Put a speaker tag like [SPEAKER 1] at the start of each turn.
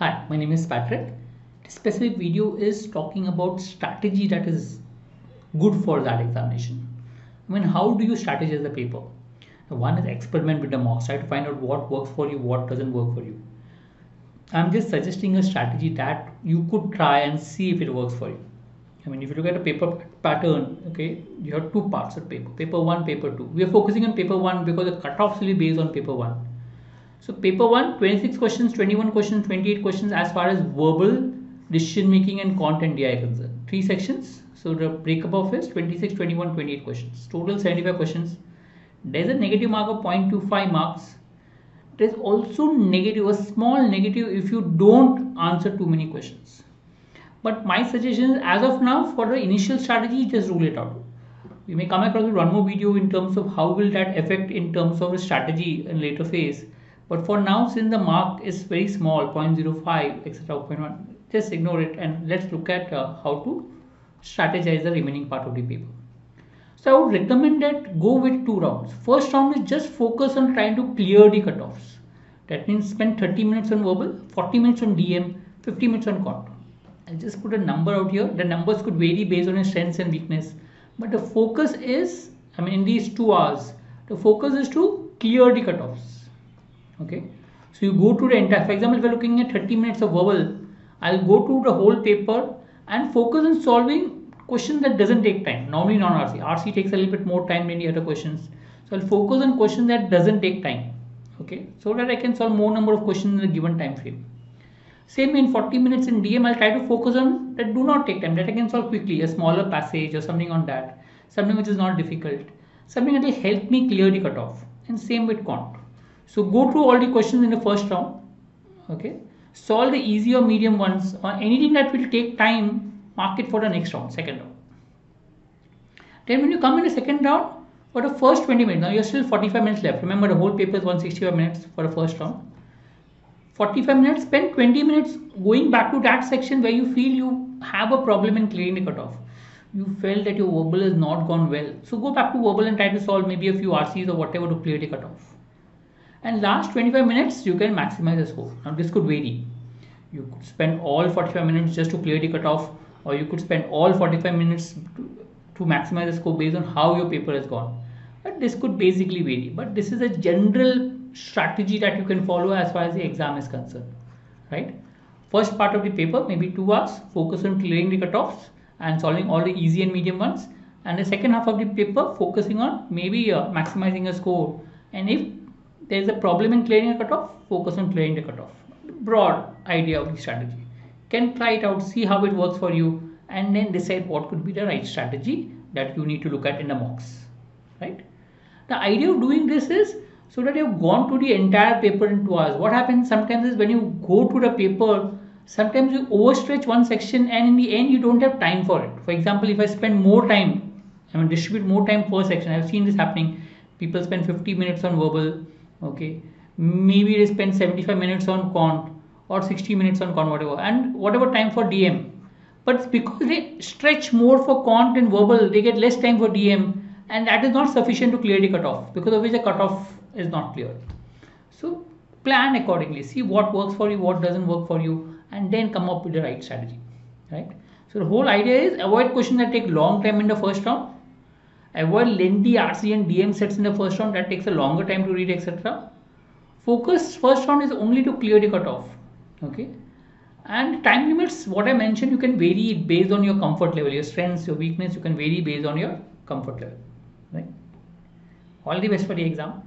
[SPEAKER 1] Hi, my name is Patrick. This specific video is talking about strategy that is good for XAT examination. I mean, how do you strategize the paper? One is experiment with the mocks, try to find out what works for you, what doesn't work for you. I'm just suggesting a strategy that you could try and see if it works for you. I mean, if you look at a paper pattern, okay, you have two parts of paper, paper one, paper two. We are focusing on paper one because the cutoffs will be based on paper one so paper 1, 26 questions, 21 questions, 28 questions as far as verbal, decision making and content DI concerned. Three sections. So the breakup of is 26, 21, 28 questions. Total 75 questions. There's a negative mark of 0.25 marks. There's also negative, a small negative if you don't answer too many questions. But my suggestion is as of now for the initial strategy, just rule it out. We may come across with one more video in terms of how will that affect in terms of the strategy in later phase but for now, since the mark is very small, 0.05, etc., 0.1, just ignore it and let's look at uh, how to strategize the remaining part of the paper. So I would recommend that go with two rounds. First round is just focus on trying to clear the cutoffs. That means spend 30 minutes on verbal, 40 minutes on DM, 50 minutes on quant. I'll just put a number out here. The numbers could vary based on your strengths and weakness. But the focus is, I mean, in these two hours, the focus is to clear the cutoffs okay? So you go to the entire for example if you're looking at 30 minutes of verbal i'll go to the whole paper and focus on solving questions that doesn't take time normally non-rc rc takes a little bit more time than the other questions. So i'll focus on questions that doesn't take time okay? So that i can solve more number of questions in a given time frame. Same in 40 minutes in dm i'll try to focus on that do not take time that i can solve quickly a smaller passage or something on that something which is not difficult something that will help me clear the cutoff and same with quant so go through all the questions in the first round. Okay. Solve the easy or medium ones or anything that will take time, mark it for the next round, second round. Then when you come in the second round, for the first 20 minutes, now you're still 45 minutes left. Remember the whole paper is 165 minutes for the first round. 45 minutes, spend 20 minutes going back to that section where you feel you have a problem in clearing the cutoff. You felt that your verbal has not gone well. So go back to verbal and try to solve maybe a few RCs or whatever to clear the cutoff and last 25 minutes you can maximize the score. Now this could vary. You could spend all 45 minutes just to clear the cutoff or you could spend all 45 minutes to, to maximize the score based on how your paper has gone. But this could basically vary but this is a general strategy that you can follow as far as the exam is concerned right? First part of the paper maybe two hours focus on clearing the cutoffs and solving all the easy and medium ones. And the second half of the paper focusing on maybe uh, maximizing a score. And if there is a problem in clearing a cutoff, focus on clearing the cutoff. Broad idea of the strategy. Can try it out, see how it works for you, and then decide what could be the right strategy that you need to look at in the mocks. Right? The idea of doing this is so that you've gone to the entire paper in two hours. What happens sometimes is when you go to the paper, sometimes you overstretch one section and in the end you don't have time for it. For example, if I spend more time, I mean distribute more time per section, I've seen this happening. People spend 50 minutes on verbal, okay. Maybe they spend 75 minutes on quant or 60 minutes on quant whatever. And whatever time for dm but because they stretch more for quant and verbal they get less time for dm and that is not sufficient to clear the cutoff because of which the cutoff is not clear. So plan accordingly. See what works for you what doesn't work for you and then come up with the right strategy. Right? So the whole idea is avoid questions that take long time in the first round Avoid lengthy RC and DM sets in the first round that takes a longer time to read etc. Focus first round is only to clear the cutoff. Okay. And time limits, what I mentioned, you can vary it based on your comfort level, your strengths, your weakness, you can vary based on your comfort level. Right. All the best for the exam.